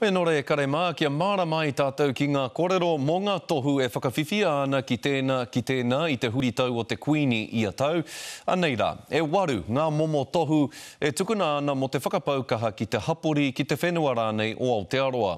Engari kare mā kia mārama ai tātou ki ngā kōrero mō ngā tohu e whakawhiwhia ana ki tēnā, ki tēnā i te huritau o te Kuini ia tau. Anei rā, e waru ngā momo tohu e tukuna ana mō te whakapau kaha ki te hapori, ki te whenua rānei o Aotearoa.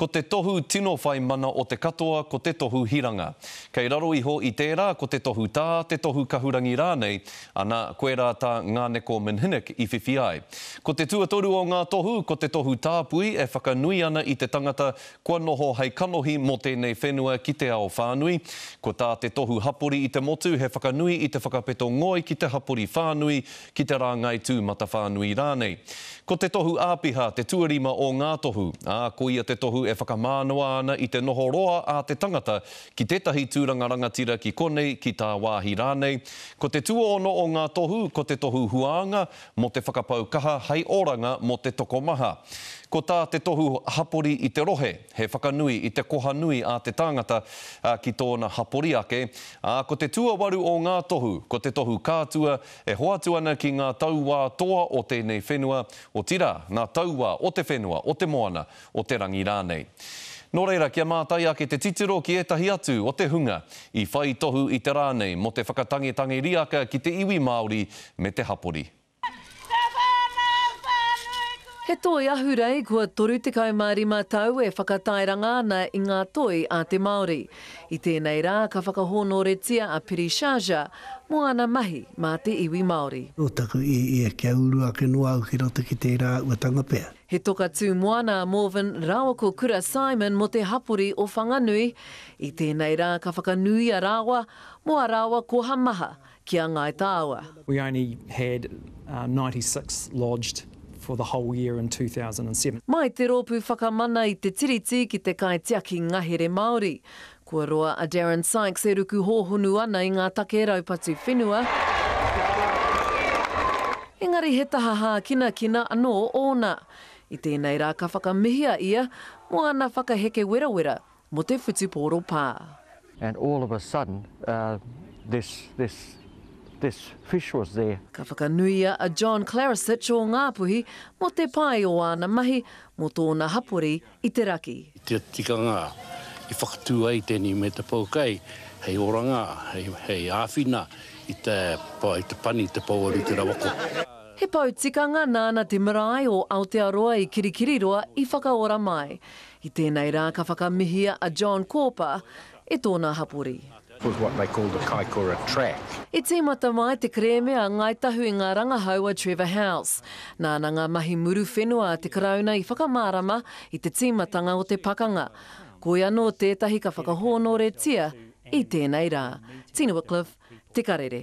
Ko te tohu tino whai mana o te katoa ko te tohu hiranga. Kei raro iho i tērā ko te tohu tā, te tohu kahurangi rānei, Ana, koirā tā Nganeko Minhinnick i whiwhi ai. Ko te tuatoru o ngā tohu, ko te tohu tāpui e whakanui ana i te tangata kua noho hei kanohi mō tēnei whenua ki te ao whānui. Ko tā te tohu hapori i te motu he whakanui i te whakapeto ngoi ki te hapori whānui, ki te rāngai tūmatawhānui rānei. Ko te tohu āpiha te tuarima o ngā tohu, ā, ko ia te tohu e whakamānawa ana i te noho roa a te tangata ki tētahi tūranga rangatira ki konei, ki tāwāhi rānei. Ko te tuono o ngā tohu ko te tohu huānga mō te whakapau kaha hei oranga mō te tokomaha. Ko tā te tohu hapori i te rohe, he whakanui i te koha nui a te tāngata ki tōna hapori ake, ā, ko te tuawaru o ngā tohu ko te tohu kātua e hoatu ana ki ngā tauā toa o tēnei whenua, otirā, ngā tauā o te whenua o te moana, o te rangi rānei. Nō reira, kia mātai ake te titiro ki ētahi atu o te hunga i whai tohu i te rā nei mō te whakatangetange riaka ki te iwi Māori me te hapori. He toi ahurei kua 35 tau e whakatairanga ana i ngā toi a te Māori. I tēnei rā ka whakahōnōretia a Piri Sciascia mō ana mahi mā te iwi Māori. Nō taku i ia kia uru ake noa au ki roto ki tērā auatanga pea. He toka tū moana a Morven rāua ko Kura Simon mō te hapori o Whanganui. I tēnei rā ka whakanuia rāua mō a rāua koha maha ki a Ngāi Tāua. We only had ninety six lodged for the whole year in two thousand and seven. Mai te Rōpū Whakamana i te Tiriti ki te kaitiaki ngahere Māori. Kua roa a Darren Sykes e ruku hōhonu ana i ngā take raupatu whenua, engari he taha hākinakina anō ōna. I tēnei rā ka whakamihia ia mō ana whakaheke werawera mō te whutupōro pā. And all of a sudden this this this fish was there. Ka whakanuia a John Klarasich o Ngāpuhi mō te pai o āna mahi mō tōna hapori i te raki. I te tikanga i whakatū ai tēnei mea te pou kai hei oranga, hei āwhina i te pani, te pou a Rutu Rawaka. He pou tikanga nāna te marae o Aotearoa i Kirikiriroa i whakaora mai. I tēnei rā ka whakamihia a John Corper, e tōna hapori. With what they call the Kaikoura track. I tīmata mai te kerēme a Ngāi Tahu i ngā rangahau a Trevor House. Nāna ngā mahi muru whenua a te Karauna i whakamārama i te tīmatanga o te pakanga. Koi anō tētahi ka whakahōnoretia i tēnei rā. Tina Wickliffe, Te Karere.